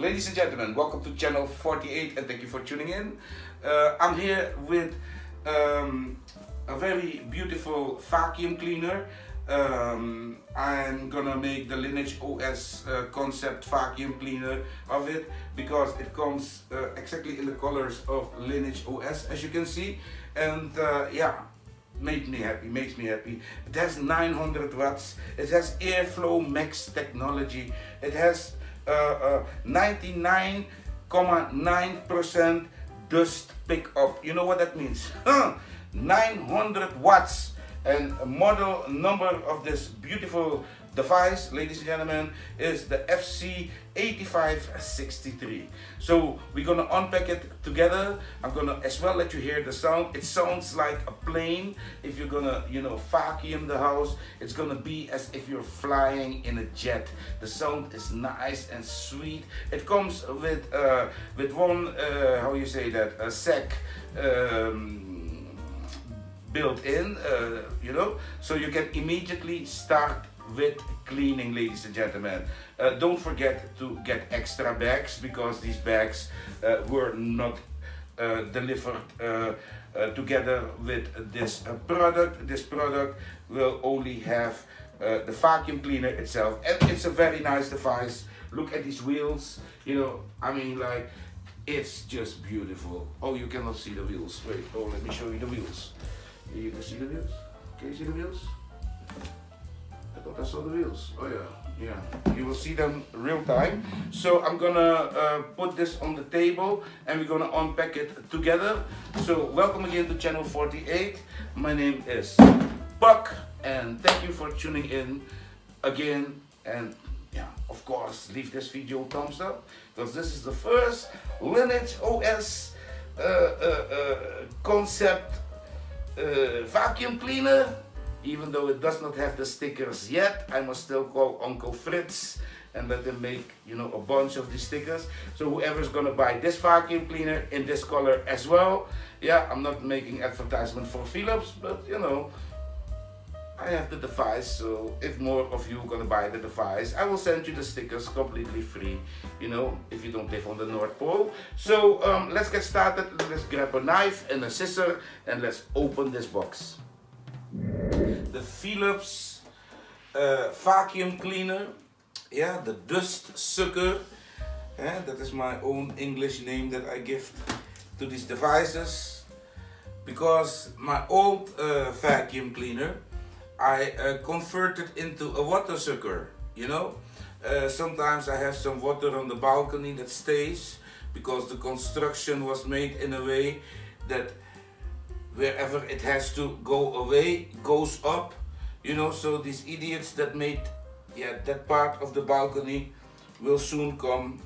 Ladies and gentlemen, welcome to channel 48 and thank you for tuning in. Uh, I'm here with um, a very beautiful vacuum cleaner. Um, I'm gonna make the Lineage OS uh, concept vacuum cleaner of it because it comes uh, exactly in the colors of Lineage OS as you can see and uh, yeah made me happy, makes me happy. It has 900 watts, it has Airflow Max technology, it has 99.9% uh, dust pickup. You know what that means? 900 watts and model number of this beautiful device, ladies and gentlemen, is the FC8563. So we're gonna unpack it together. I'm gonna as well let you hear the sound. It sounds like a plane. If you're gonna, you know, vacuum the house, it's gonna be as if you're flying in a jet. The sound is nice and sweet. It comes with uh, with one, uh, how you say that, a sack. Um, built in, uh, you know, so you can immediately start with cleaning, ladies and gentlemen. Uh, don't forget to get extra bags because these bags uh, were not uh, delivered uh, uh, together with this uh, product. This product will only have the vacuum cleaner itself and it's a very nice device. Look at these wheels, you know, I mean like, it's just beautiful. Oh, you cannot see the wheels. Wait, oh, let me show you the wheels. You can see the wheels. Can you see the wheels? I thought I saw the wheels. Oh yeah, yeah. You will see them real time. So I'm gonna uh, put this on the table and we're gonna unpack it together. So welcome again to channel 48. My name is Buck and thank you for tuning in again. And yeah, of course, leave this video a thumbs up because this is the first Lineage OS uh, uh, uh, concept uh, vacuum cleaner even though it does not have the stickers yet, I must still call Uncle Fritz and let him make, you know, a bunch of these stickers. So whoever's gonna buy this vacuum cleaner in this color as well, yeah, I'm not making advertisement for Philips, but you know, I have the device, so if more of you gonna buy the device, I will send you the stickers completely free, you know, if you don't live on the North Pole. So um, let's get started. Let's grab a knife and a scissor and let's open this box the Philips uh, vacuum cleaner. Yeah, the dust sucker. Yeah, that is my own English name that I give to these devices. Because my old uh, vacuum cleaner, I uh, converted into a water sucker, you know. Uh, sometimes I have some water on the balcony that stays because the construction was made in a way that wherever it has to go away goes up you know so these idiots that made yeah that part of the balcony will soon come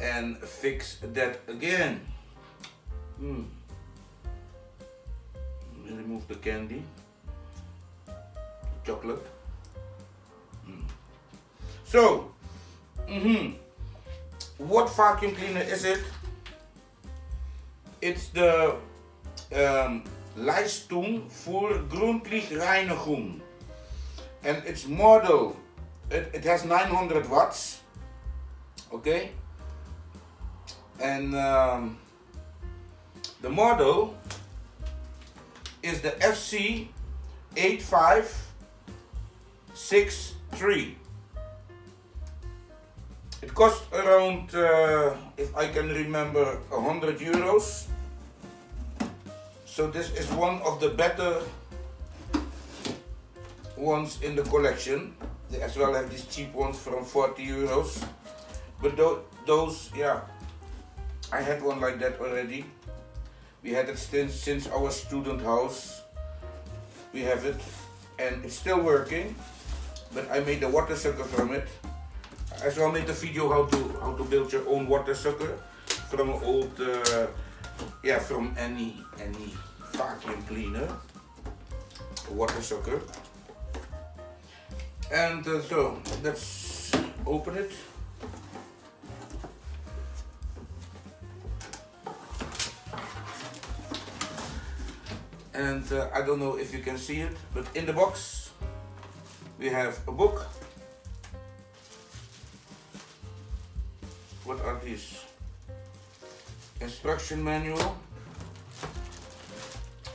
and fix that again hmm. remove the candy the chocolate hmm. so mm -hmm. what vacuum cleaner is it it's the um, Leistung für Grundlichtreinigung. And its model, it, it has 900 watts. Okay. And um, the model is the FC8563. It costs around, uh, if I can remember, 100 euros. So this is one of the better ones in the collection. They as well have these cheap ones from 40 euros. But those, yeah, I had one like that already. We had it since, since our student house. We have it and it's still working. But I made a water sucker from it. I as well made a video how to how to build your own water sucker from old uh, yeah from any any vacuum cleaner water sucker. And uh, so let's open it. And uh, I don't know if you can see it but in the box we have a book. What are these? Instruction manual.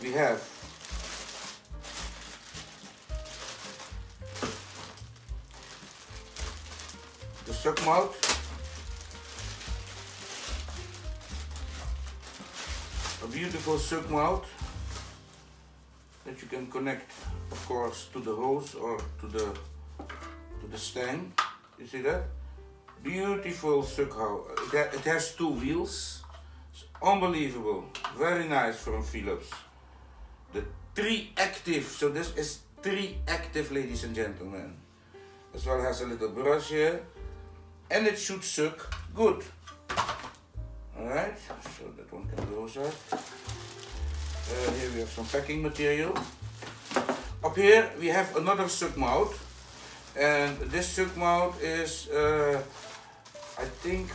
We have the suck mouth. A beautiful suck mouth that you can connect of course to the hose or to the to the stand. You see that? Beautiful suck hose. It has two wheels. It's unbelievable. Very nice from Philips. The TriActive. So this is three active ladies and gentlemen. As well has a little brush here. And it should suck good. Alright, so that one can go aside. Uh, here we have some packing material. Up here we have another suck mouth. And this suck mouth is, uh, I think,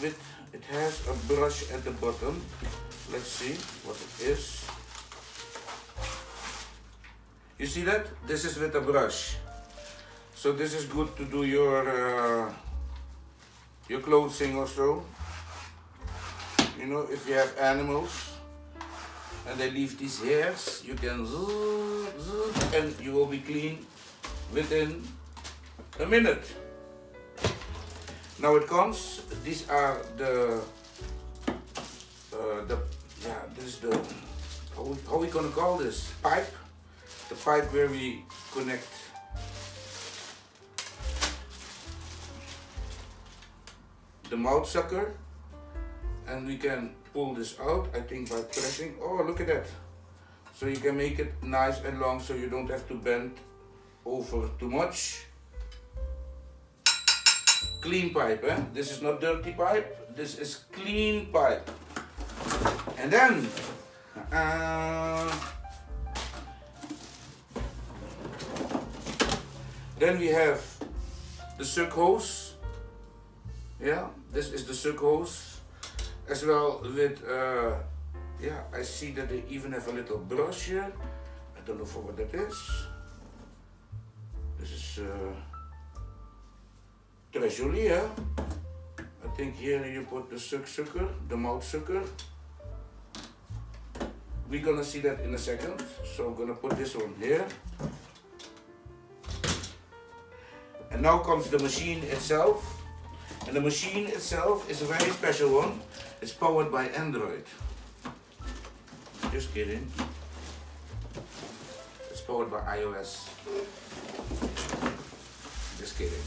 with it has a brush at the bottom. Let's see what it is. You see that? This is with a brush. So this is good to do your uh, your clothing or so. You know, if you have animals and they leave these hairs, you can and you will be clean within a minute. Now it comes, these are the, uh, the yeah, this is the, how we, how we gonna call this? Pipe? The pipe where we connect. The mouth sucker. And we can pull this out I think by pressing. Oh look at that. So you can make it nice and long so you don't have to bend over too much clean pipe eh? this is not dirty pipe. This is clean pipe. And then uh, then we have the suck hose. Yeah this is the suck hose. As well with uh, yeah I see that they even have a little brush here. I don't know for what that is. This is uh, joli? I think here you put the sucker the mouth sucker we're gonna see that in a second so I'm gonna put this one here and now comes the machine itself and the machine itself is a very special one it's powered by Android. Just kidding. It's powered by iOS. Just kidding.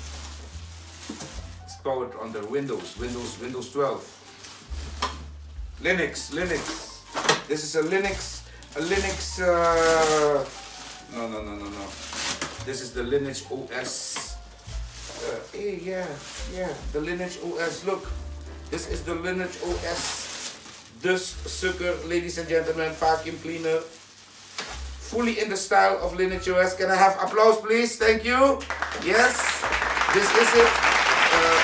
Powered under Windows, Windows, Windows 12. Linux, Linux. This is a Linux, a Linux, uh, no, no, no, no, no. This is the Lineage OS. Uh, hey, yeah, yeah, the Lineage OS. Look, this is the Lineage OS This sucker, ladies and gentlemen, vacuum cleaner. Fully in the style of Lineage OS. Can I have applause, please? Thank you. Yes, this is it.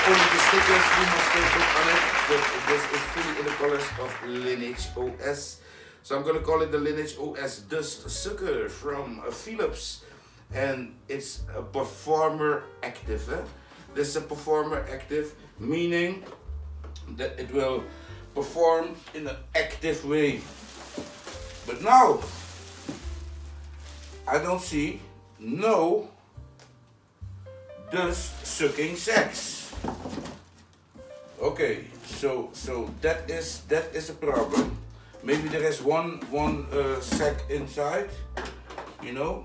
Only the stickers we must put on it, but this is fully in the colors of Lineage OS. So I'm gonna call it the Lineage OS Dust Sucker from Philips. And it's a performer active. Eh? This is a PerformerActive, meaning that it will perform in an active way. But now, I don't see no dust sucking sex. Okay, so so that is that is a problem. Maybe there is one one uh, sack inside, you know,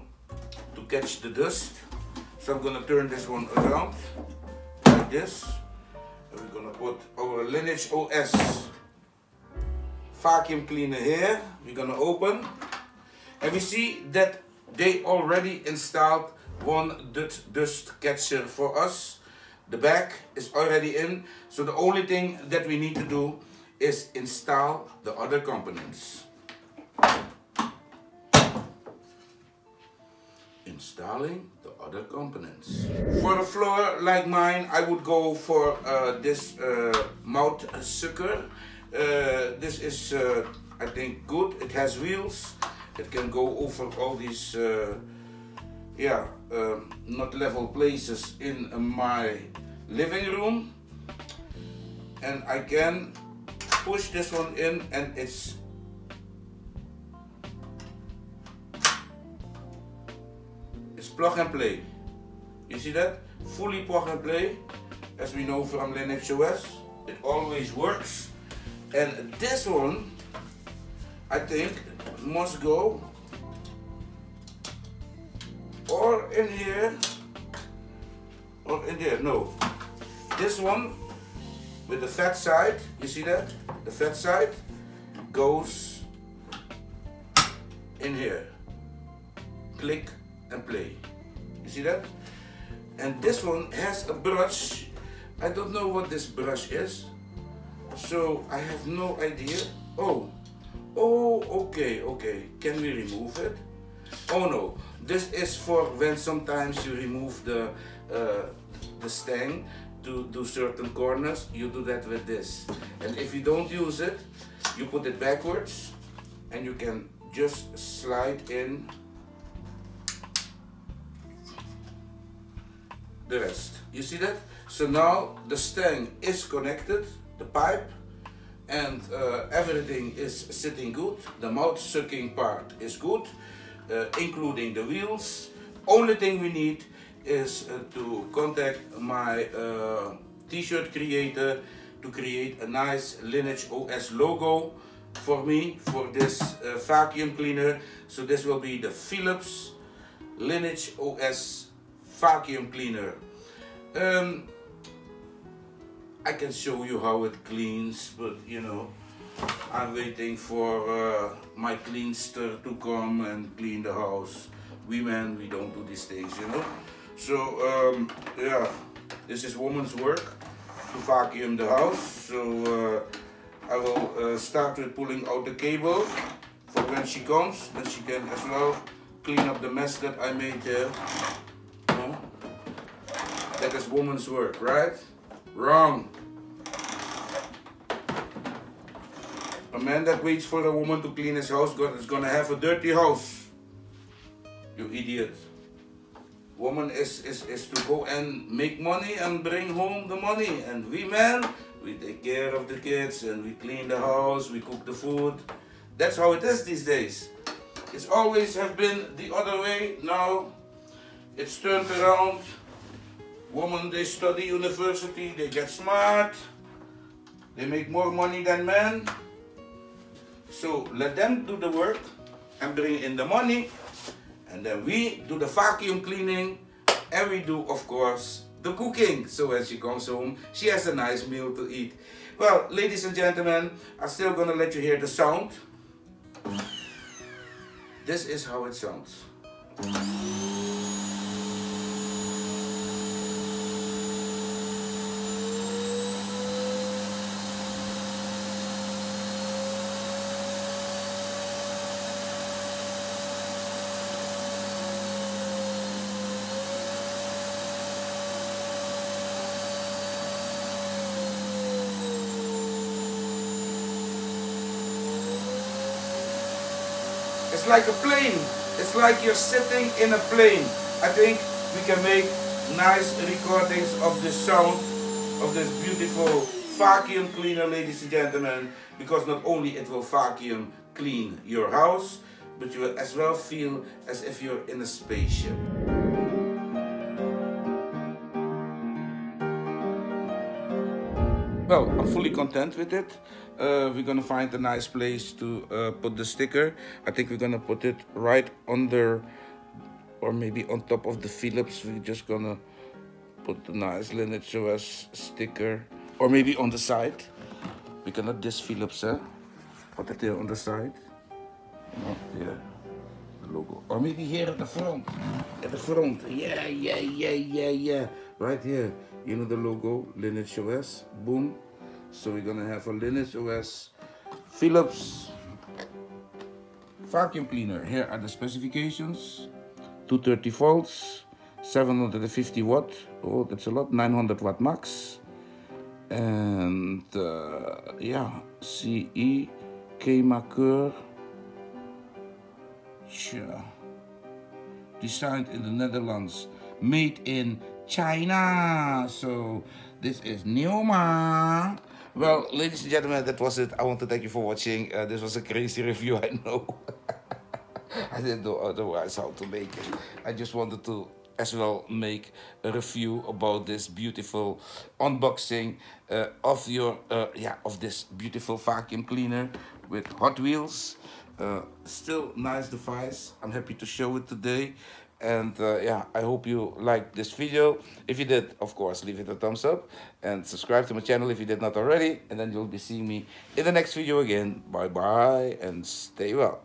to catch the dust. So I'm gonna turn this one around like this. And We're gonna put our Lineage OS vacuum cleaner here. We're gonna open. And we see that they already installed one dust catcher for us. The back is already in. So the only thing that we need to do is install the other components. installing the other components. For a floor like mine, I would go for uh, this uh, mouth sucker. Uh, this is, uh, I think, good. It has wheels. It can go over all these, uh, yeah, um, not level places in my living room. and I can push this one in and it's it's plug and play. You see that? Fully plug and play. As we know from Linux OS, it always works. And this one, I think, must go in here or in there. No. This one with the fat side, you see that? The fat side goes in here. Click and play. You see that? And this one has a brush. I don't know what this brush is. So I have no idea. Oh, oh, okay, okay. Can we remove it? Oh no, this is for when sometimes you remove the uh, the stang to do certain corners, you do that with this. And if you don't use it, you put it backwards and you can just slide in the rest. You see that? So now the stang is connected, the pipe, and uh, everything is sitting good. The mouth sucking part is good, including the wheels. Only thing we need is uh, to contact my uh, t-shirt creator to create a nice Lineage OS logo for me for this uh, vacuum cleaner. So this will be the Philips Lineage OS vacuum cleaner. Um, I can show you how it cleans, but you know, I'm waiting for uh, my cleanster to come and clean the house. We men, we don't do these things, you know. So um, yeah, this is woman's work to vacuum the house. So uh, I will uh, start with pulling out the cable for when she comes, then she can as well clean up the mess that I made there. No? That is woman's work, right? Wrong. A man that waits for a woman to clean his house is gonna have a dirty house. You idiot woman is, is, is to go and make money and bring home the money. And we men, we take care of the kids and we clean the house, we cook the food. That's how it is these days. It's always have been the other way. Now it's turned around. Women, they study university, they get smart. They make more money than men. So let them do the work and bring in the money and then we do the vacuum cleaning and we do, of course, the cooking. So when she comes home, she has a nice meal to eat. Well, ladies and gentlemen, I'm still gonna let you hear the sound. This is how it sounds. Like a plane. It's like you're sitting in a plane. I think we can make nice recordings of the sound of this beautiful vacuum cleaner, ladies and gentlemen, because not only it will vacuum clean your house, but you will as well feel as if you're in a spaceship. Well, I'm fully content with it. Uh, we're gonna find a nice place to uh, put the sticker. I think we're gonna put it right under or maybe on top of the Philips. We're just gonna put the nice Lineage OS sticker or maybe on the side. We cannot this Philips, eh? Put it there on the side. Oh, yeah, the logo. Or maybe here at the front. At the front. Yeah, yeah, yeah, yeah, yeah. Right here you know the logo Lineage OS boom. So we're gonna have a Lineage OS Philips vacuum cleaner. Here are the specifications. 230 volts 750 watt. Oh that's a lot 900 watt max. And uh, yeah CE Kemaker sure. Designed in the Netherlands made in China. So this is Neoma. Well, ladies and gentlemen, that was it. I want to thank you for watching. Uh, this was a crazy review, I know. I didn't know otherwise how to make it. I just wanted to as well make a review about this beautiful unboxing uh, of your uh, yeah of this beautiful vacuum cleaner with Hot Wheels. Uh, still nice device. I'm happy to show it today. And uh, yeah, I hope you liked this video. If you did, of course, leave it a thumbs up and subscribe to my channel if you did not already. And then you'll be seeing me in the next video again. Bye bye and stay well.